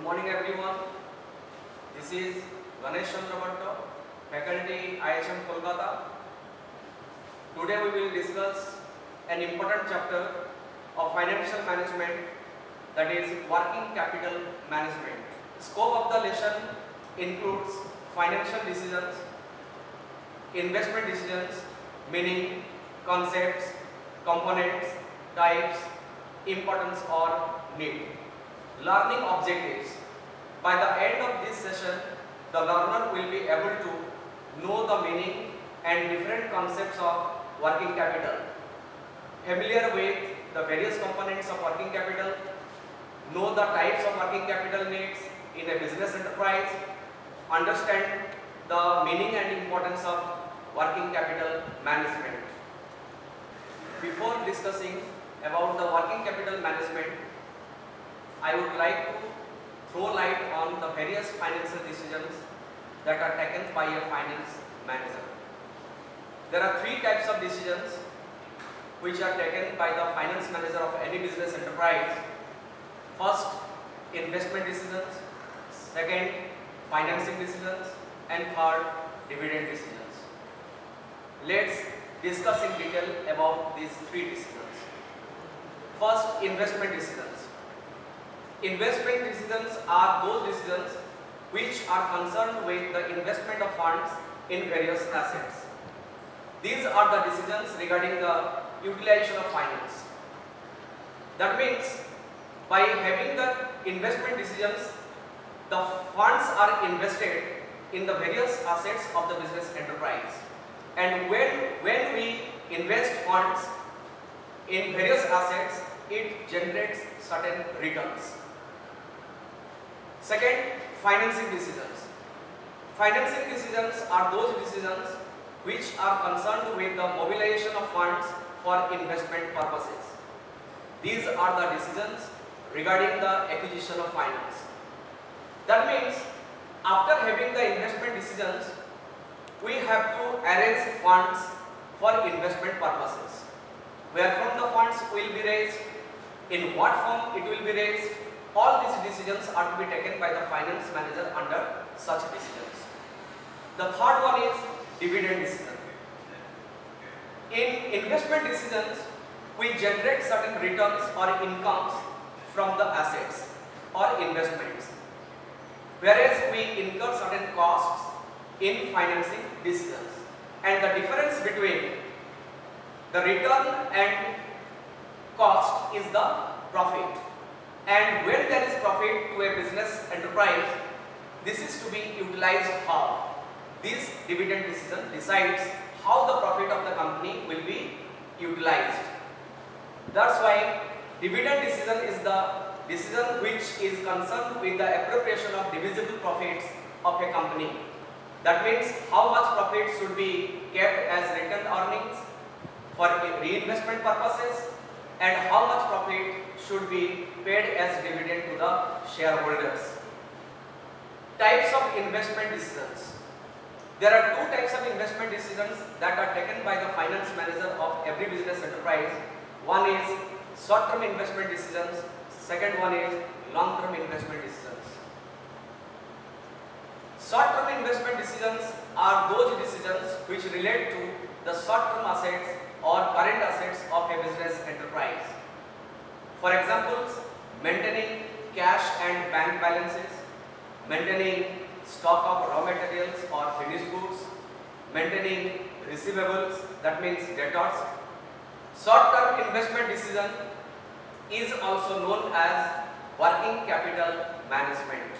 Good morning everyone. This is Ganesh Chandra faculty IHM Kolkata. Today we will discuss an important chapter of financial management that is working capital management. Scope of the lesson includes financial decisions, investment decisions, meaning concepts, components, types, importance or need. Learning objectives. By the end of this session, the learner will be able to know the meaning and different concepts of working capital. Familiar with the various components of working capital, know the types of working capital needs in a business enterprise, understand the meaning and importance of working capital management. Before discussing about the working capital management, I would like to throw light on the various financial decisions that are taken by a finance manager. There are three types of decisions which are taken by the finance manager of any business enterprise. First, investment decisions. Second, financing decisions. And third, dividend decisions. Let's discuss in detail about these three decisions. First, investment decisions. Investment decisions are those decisions which are concerned with the investment of funds in various assets. These are the decisions regarding the utilization of finance. That means by having the investment decisions, the funds are invested in the various assets of the business enterprise. And when, when we invest funds in various assets, it generates certain returns. Second, financing decisions. Financing decisions are those decisions which are concerned with the mobilization of funds for investment purposes. These are the decisions regarding the acquisition of finance. That means after having the investment decisions, we have to arrange funds for investment purposes. Where from the funds will be raised, in what form it will be raised, all these decisions are to be taken by the finance manager under such decisions. The third one is dividend decision. In investment decisions, we generate certain returns or incomes from the assets or investments. Whereas we incur certain costs in financing decisions. And the difference between the return and cost is the profit. And when there is profit to a business enterprise, this is to be utilized how? This dividend decision decides how the profit of the company will be utilized. That's why dividend decision is the decision which is concerned with the appropriation of divisible profits of a company. That means how much profit should be kept as retained earnings for reinvestment purposes and how much profit should be paid as dividend to the shareholders. Types of investment decisions. There are two types of investment decisions that are taken by the finance manager of every business enterprise. One is short-term investment decisions, second one is long-term investment decisions. Short-term investment decisions are those decisions which relate to the short-term assets or current assets of a business enterprise. For example, maintaining cash and bank balances, maintaining stock of raw materials or finished goods, maintaining receivables, that means debtors. Short-term investment decision is also known as working capital management.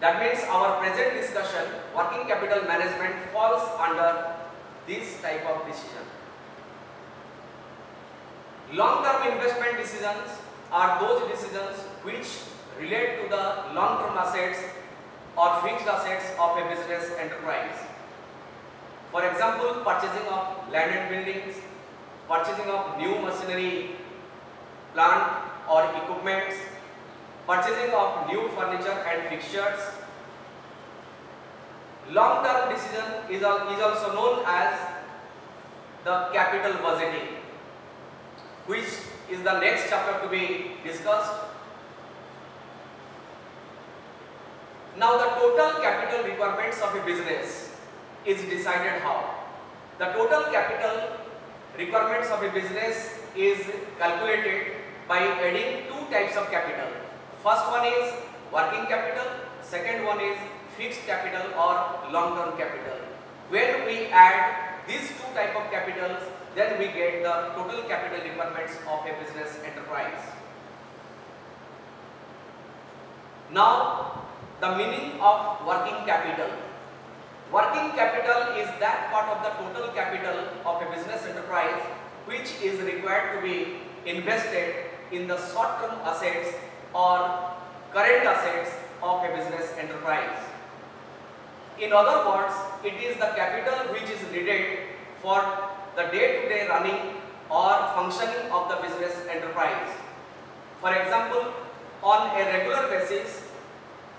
That means our present discussion, working capital management falls under this type of decision. Long-term investment decisions are those decisions which relate to the long-term assets or fixed assets of a business enterprise. For example, purchasing of land and buildings, purchasing of new machinery, plant or equipments, purchasing of new furniture and fixtures. Long-term decision is, is also known as the capital budgeting, which is the next chapter to be discussed. Now the total capital requirements of a business is decided how? The total capital requirements of a business is calculated by adding two types of capital. First one is working capital, second one is fixed capital or long-term capital. When we add these two type of capitals, then we get the total capital requirements of a business enterprise. Now, the meaning of working capital. Working capital is that part of the total capital of a business enterprise which is required to be invested in the short-term assets or current assets of a business enterprise. In other words, it is the capital which is needed for the day-to-day -day running or functioning of the business enterprise. For example, on a regular basis,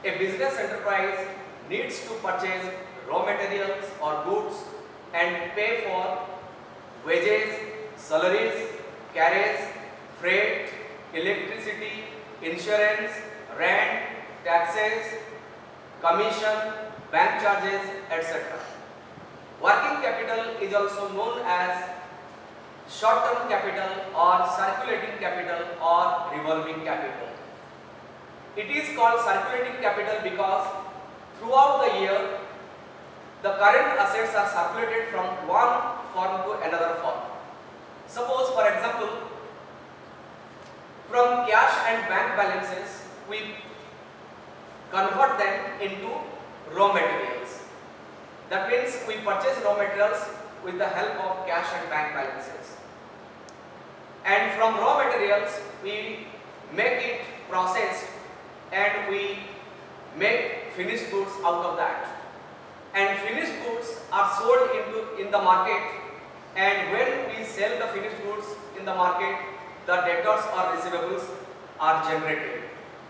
a business enterprise needs to purchase raw materials or goods and pay for wages, salaries, carriage, freight, electricity, insurance, rent, taxes, commission, bank charges, etc. Working capital is also known as short-term capital or circulating capital or revolving capital. It is called circulating capital because throughout the year the current assets are circulated from one form to another form. Suppose for example from cash and bank balances we convert them into raw materials. That means we purchase raw materials with the help of cash and bank balances. And from raw materials we make it processed and we make finished goods out of that. And finished goods are sold into in the market and when we sell the finished goods in the market the debtors or receivables are generated.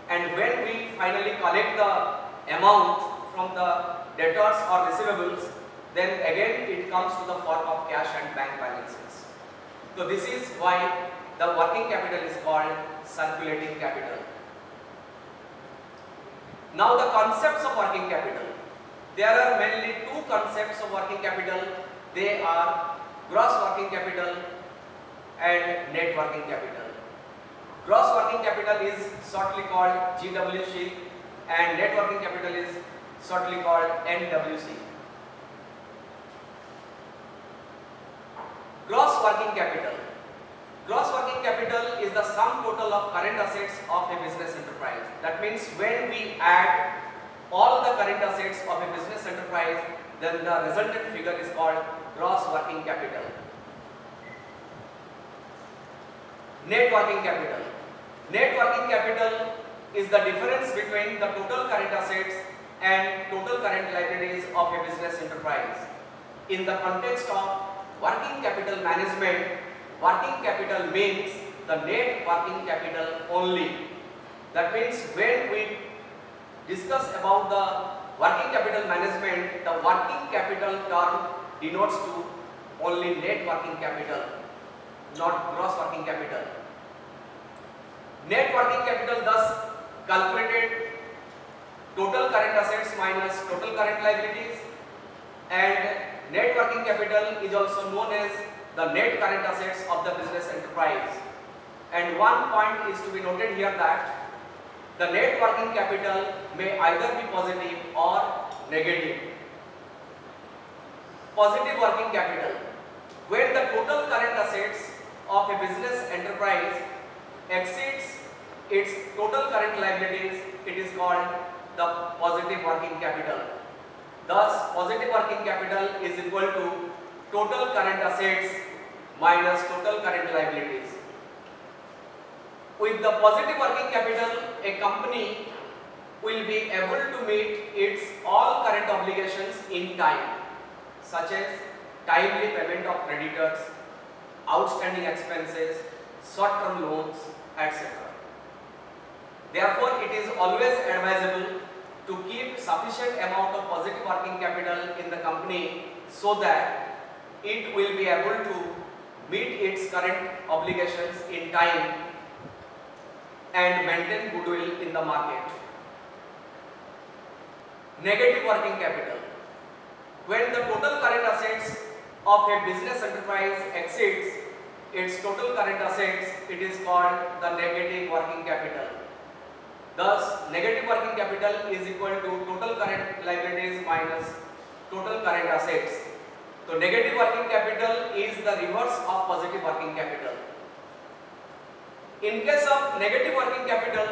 And when we finally collect the amount from the debtors or receivables, then again it comes to the form of cash and bank balances. So this is why the working capital is called circulating capital. Now the concepts of working capital. There are mainly two concepts of working capital. They are gross working capital and net working capital. Gross working capital is shortly called GWC and net working capital is shortly called NWC. Gross working capital. Gross working capital is the sum total of current assets of a business enterprise. That means when we add all the current assets of a business enterprise, then the resultant figure is called gross working capital. Net working capital. Net working capital is the difference between the total current assets and total current liabilities of a business enterprise. In the context of working capital management, working capital means the net working capital only. That means when we discuss about the working capital management, the working capital term denotes to only net working capital, not gross working capital. Net working capital thus calculated total current assets minus total current liabilities and net working capital is also known as the net current assets of the business enterprise. And one point is to be noted here that the net working capital may either be positive or negative. Positive working capital. When the total current assets of a business enterprise exceeds its total current liabilities, it is called the positive working capital. Thus, positive working capital is equal to total current assets minus total current liabilities. With the positive working capital, a company will be able to meet its all current obligations in time, such as timely payment of creditors, outstanding expenses, short-term loans, etc. Therefore, it is always advisable to keep sufficient amount of positive working capital in the company so that it will be able to meet its current obligations in time and maintain goodwill in the market. negative working capital. When the total current assets of a business enterprise exceeds its total current assets, it is called the negative working capital. Thus, negative working capital is equal to total current liabilities minus total current assets. So, negative working capital is the reverse of positive working capital. In case of negative working capital,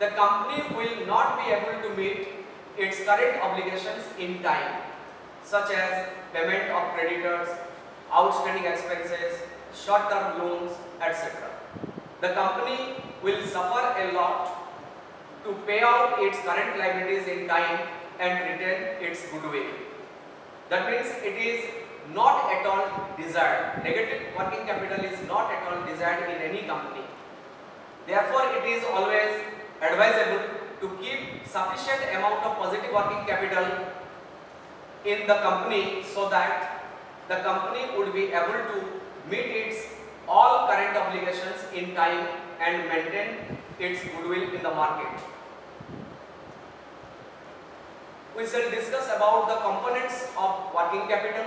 the company will not be able to meet its current obligations in time, such as payment of creditors, outstanding expenses, short-term loans, etc. The company will suffer a lot to pay out its current liabilities in time and retain its goodwill. That means it is not at all desired. Negative working capital is not at all desired in any company. Therefore, it is always advisable to keep sufficient amount of positive working capital in the company so that the company would be able to meet its all current obligations in time and maintain its goodwill in the market. We shall discuss about the components of working capital.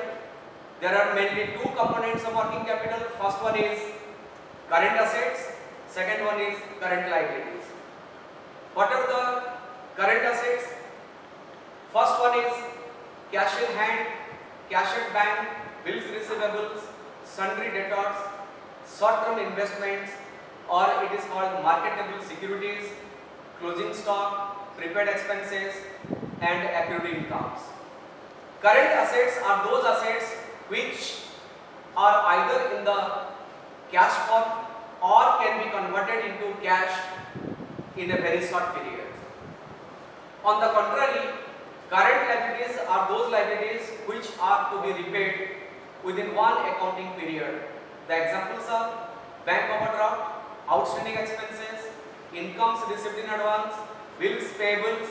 There are mainly two components of working capital. First one is current assets, second one is current liabilities. What are the current assets? First one is cash in hand, cash at bank, bills receivables, sundry debtors, short-term investments or it is called marketable securities, closing stock, prepaid expenses and accrued incomes. Current assets are those assets which are either in the cash form or can be converted into cash in a very short period. On the contrary, current liabilities are those liabilities which are to be repaid within one accounting period. The examples are bank overdraft, outstanding expenses, incomes received in advance, bills payables,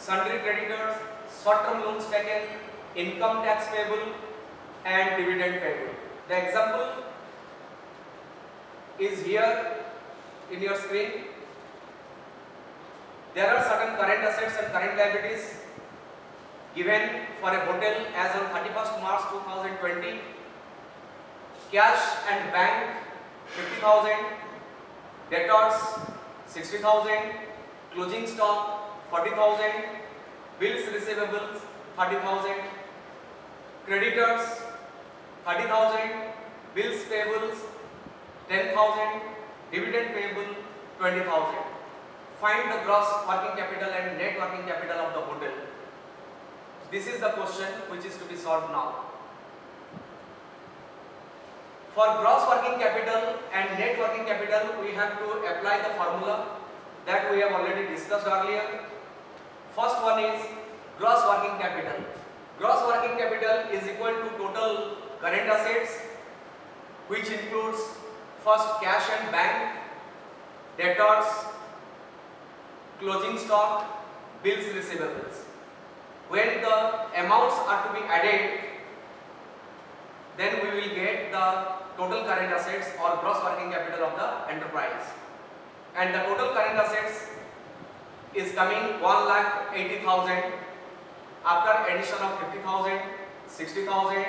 sundry creditors, short-term loans taken, income tax payable and dividend payable. The example is here in your screen. There are certain current assets and current liabilities given for a hotel as on 31st March 2020. Cash and bank 50,000, debtors 60,000, closing stock 40,000, bills receivables 30,000, creditors 30,000, bills payables 10,000, dividend payable 20,000. Find the gross working capital and net working capital of the hotel. This is the question which is to be solved now. For gross working capital and net working capital, we have to apply the formula that we have already discussed earlier. First one is gross working capital. Gross working capital is equal to total current assets which includes first cash and bank, debtors, closing stock, bills receivables. When the amounts are to be added, then we will get the total current assets or gross working capital of the enterprise. And the total current assets is coming 1 lakh 80,000 after addition of 50,000, 60,000,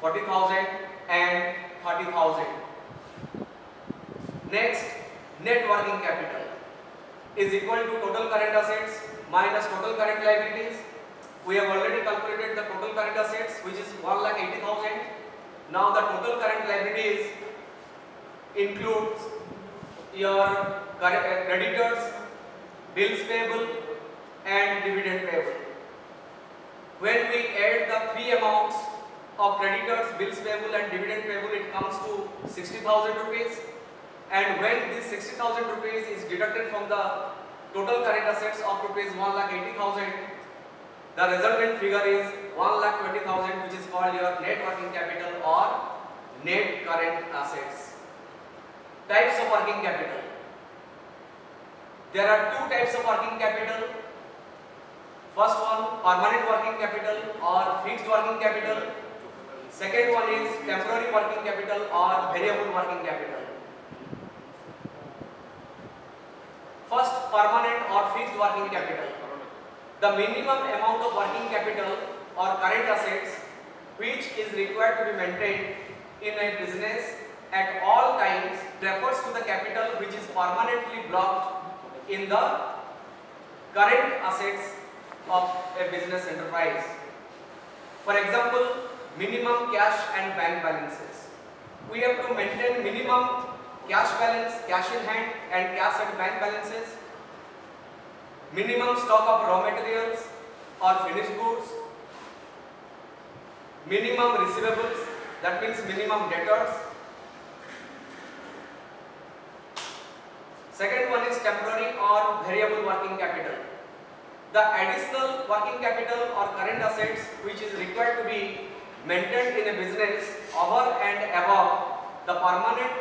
40,000 and 30,000. Next, net working capital is equal to total current assets minus total current liabilities. We have already calculated the total current assets which is 1 lakh 80,000. Now the total current liabilities includes your uh, creditors, bills payable and dividend payable. When we add the three amounts of creditors, bills payable and dividend payable, it comes to 60,000 rupees. And when this 60,000 rupees is deducted from the total current assets of rupees 1 lakh 80,000, the resultant figure is 1 lakh 20,000 which is called your net working capital or net current assets. Types of working capital. There are two types of working capital. First one permanent working capital or fixed working capital. Second one is temporary working capital or variable working capital. First permanent or fixed working capital. the minimum amount of working capital or current assets which is required to be maintained in a business at all times refers to the capital which is permanently blocked in the current assets of a business enterprise. For example, minimum cash and bank balances. We have to maintain minimum cash balance, cash in hand and cash and bank balances, minimum stock of raw materials or finished goods, minimum receivables, that means minimum debtors. Second one is temporary or variable working capital. The additional working capital or current assets which is required to be maintained in a business over and above the permanent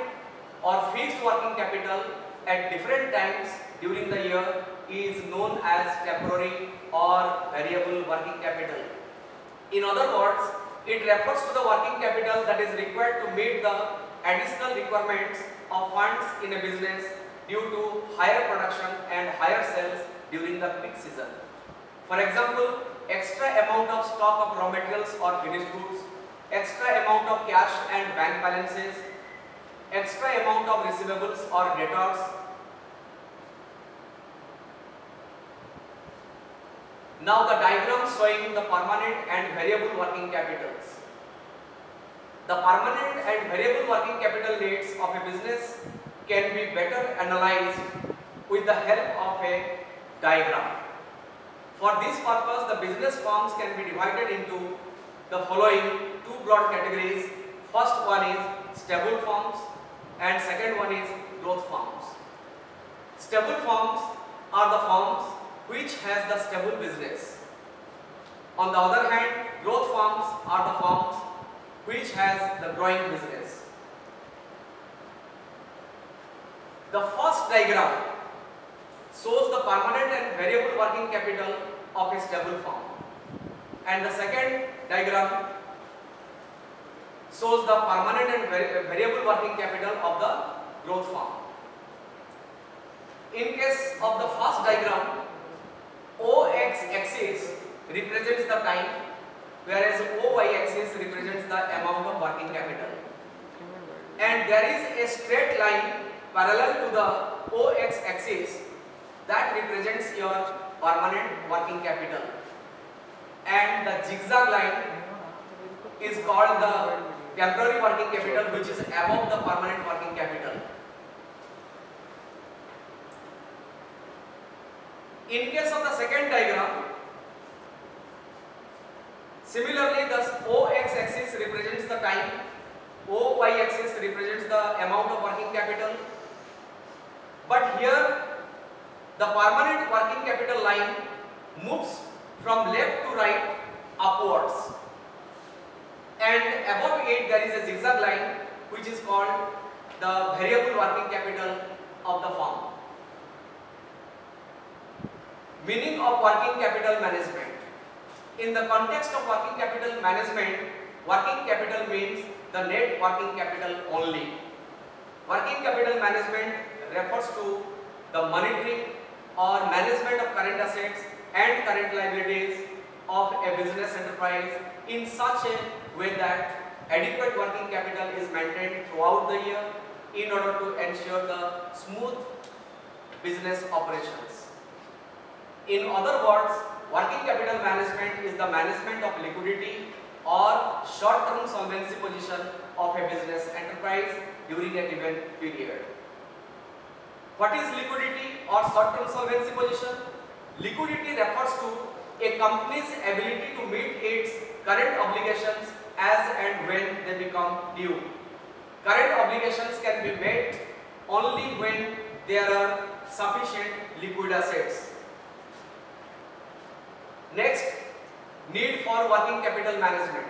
or fixed working capital at different times during the year is known as temporary or variable working capital. In other words, it refers to the working capital that is required to meet the additional requirements of funds in a business due to higher production and higher sales during the peak season. For example, extra amount of stock of raw materials or finished goods, extra amount of cash and bank balances, extra amount of receivables or debtors. Now the diagram showing the permanent and variable working capitals. The permanent and variable working capital needs of a business can be better analyzed with the help of a diagram. For this purpose, the business forms can be divided into the following two broad categories. First one is stable forms and second one is growth forms. Stable forms are the forms which has the stable business. On the other hand, growth forms are the forms which has the growing business. The first diagram shows the permanent and variable working capital of a stable firm and the second diagram shows the permanent and variable working capital of the growth firm. In case of the first diagram, OX axis represents the time whereas OY axis represents the amount of working capital. And there is a straight line parallel to the OX axis that represents your permanent working capital. And the zigzag line is called the temporary working capital which is above the permanent working capital. In case of the second diagram, similarly the OX axis represents the time, OY axis represents the amount of working capital. But here the permanent working capital line moves from left to right upwards and above it there is a zigzag line which is called the variable working capital of the firm. Meaning of working capital management. In the context of working capital management, working capital means the net working capital only. Working capital management refers to the monitoring or management of current assets and current liabilities of a business enterprise in such a way that adequate working capital is maintained throughout the year in order to ensure the smooth business operations. In other words, working capital management is the management of liquidity or short-term solvency position of a business enterprise during a given period. What is liquidity or short-term solvency position? Liquidity refers to a company's ability to meet its current obligations as and when they become due. Current obligations can be met only when there are sufficient liquid assets. Next, need for working capital management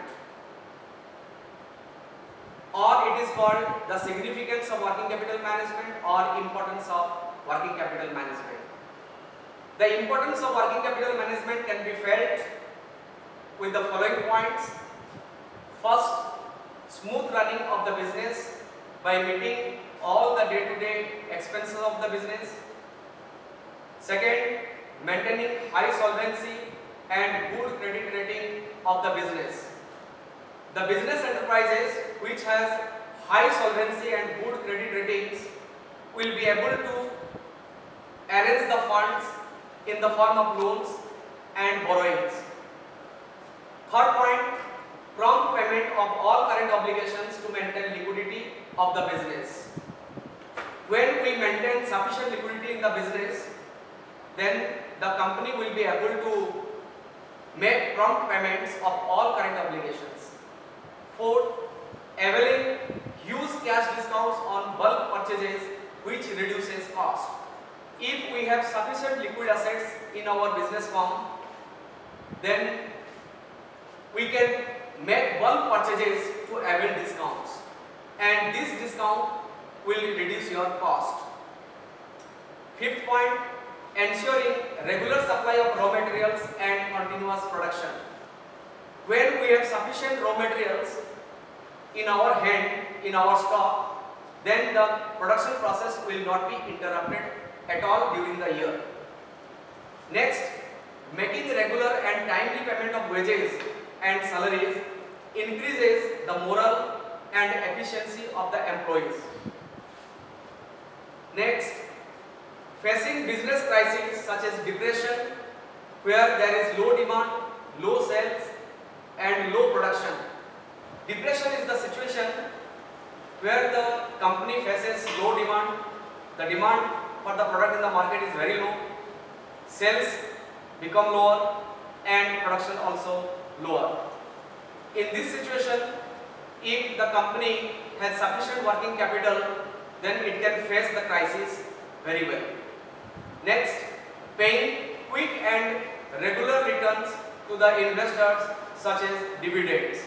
or it is called the significance of working capital management or importance of working capital management. The importance of working capital management can be felt with the following points. First, smooth running of the business by meeting all the day-to-day -day expenses of the business. Second, maintaining high solvency and good credit rating of the business. The business enterprises which has high solvency and good credit ratings will be able to arrange the funds in the form of loans and borrowings. Third point, prompt payment of all current obligations to maintain liquidity of the business. When we maintain sufficient liquidity in the business, then the company will be able to make prompt payments of all current obligations. Fourth, availing huge cash discounts on bulk purchases which reduces cost. If we have sufficient liquid assets in our business firm, then we can make bulk purchases to avail discounts and this discount will reduce your cost. Fifth point, ensuring regular supply of raw materials and continuous production. When we have sufficient raw materials in our hand, in our stock, then the production process will not be interrupted at all during the year. Next, making regular and timely payment of wages and salaries increases the morale and efficiency of the employees. Next, facing business crises such as depression where there is low demand, low sales and low production. Depression is the situation where the company faces low demand, the demand for the product in the market is very low, sales become lower and production also lower. In this situation, if the company has sufficient working capital, then it can face the crisis very well. Next, paying quick and regular returns to the investors such as dividends.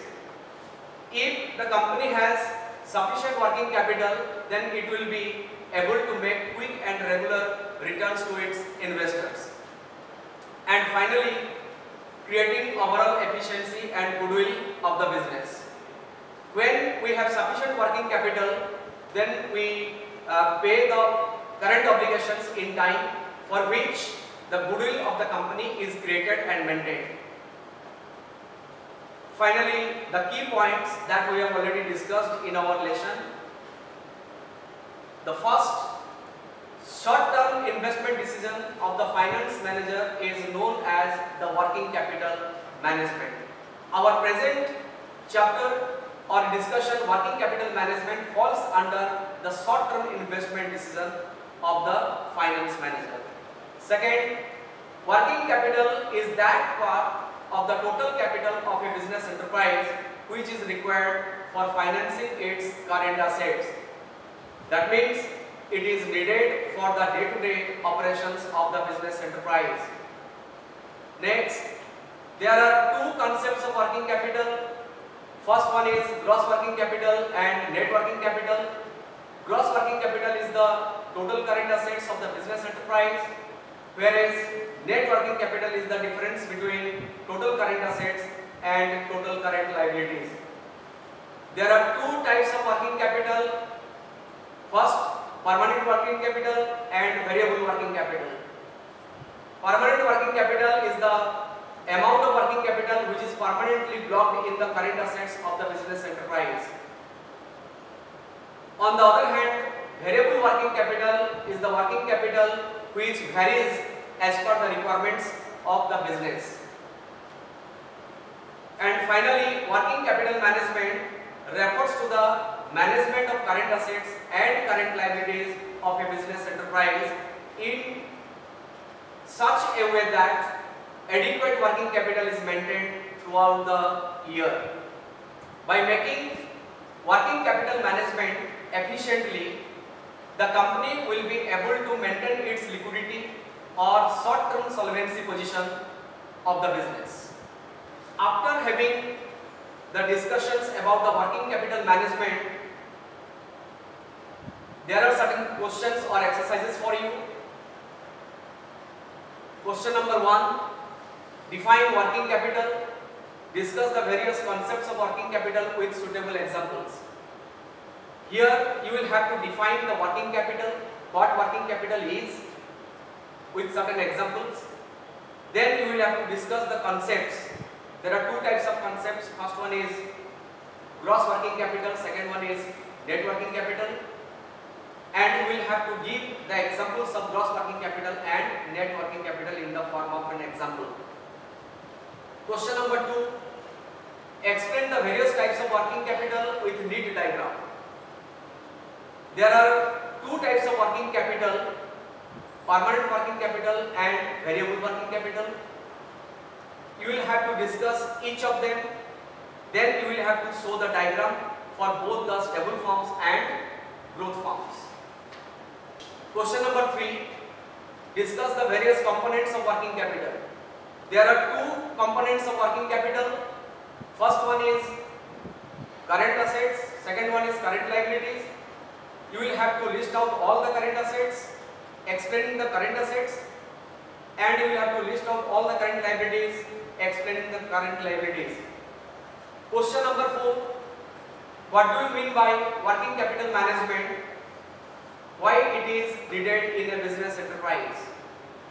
If the company has sufficient working capital, then it will be able to make quick and regular returns to its investors. And finally, creating overall efficiency and goodwill of the business. When we have sufficient working capital, then we uh, pay the current obligations in time for which the goodwill of the company is created and maintained. Finally, the key points that we have already discussed in our lesson. The first short-term investment decision of the finance manager is known as the working capital management. Our present chapter or discussion working capital management falls under the short-term investment decision of the finance manager. Second, working capital is that part of the total capital of a business enterprise which is required for financing its current assets. That means it is needed for the day-to-day -day operations of the business enterprise. Next, there are two concepts of working capital. First one is gross working capital and net working capital. Gross working capital is the total current assets of the business enterprise whereas net working capital is the difference between total current assets and total current liabilities. There are two types of working capital. First, permanent working capital and variable working capital. Permanent working capital is the amount of working capital which is permanently blocked in the current assets of the business enterprise. On the other hand, variable working capital is the working capital which varies as per the requirements of the business. And finally, working capital management refers to the management of current assets and current liabilities of a business enterprise in such a way that adequate working capital is maintained throughout the year. By making working capital management efficiently, the company will be able to maintain its liquidity or short-term solvency position of the business. After having the discussions about the working capital management, there are certain questions or exercises for you. Question number one, define working capital, discuss the various concepts of working capital with suitable examples. Here you will have to define the working capital, what working capital is with certain examples. Then you will have to discuss the concepts. There are two types of concepts. First one is gross working capital, second one is net working capital. And you will have to give the examples of gross working capital and net working capital in the form of an example. Question number two. Explain the various types of working capital with neat diagram. There are two types of working capital permanent working capital and variable working capital. You will have to discuss each of them. Then you will have to show the diagram for both the stable forms and growth forms. Question number 3. Discuss the various components of working capital. There are two components of working capital. First one is current assets, second one is current liabilities. You will have to list out all the current assets explaining the current assets and you will have to list out all the current liabilities explaining the current liabilities. Question number 4. What do you mean by working capital management? Why it is needed in a business enterprise?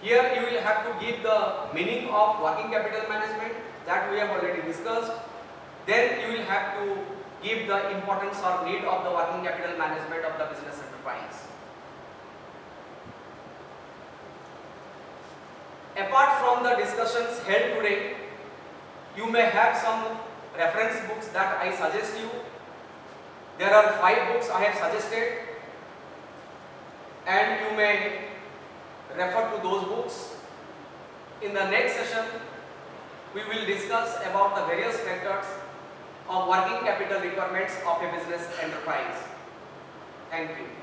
Here you will have to give the meaning of working capital management that we have already discussed. Then you will have to give the importance or need of the working capital management of the business enterprise. Apart from the discussions held today, you may have some reference books that I suggest you. There are five books I have suggested and you may refer to those books. In the next session, we will discuss about the various factors of working capital requirements of a business enterprise. Thank you.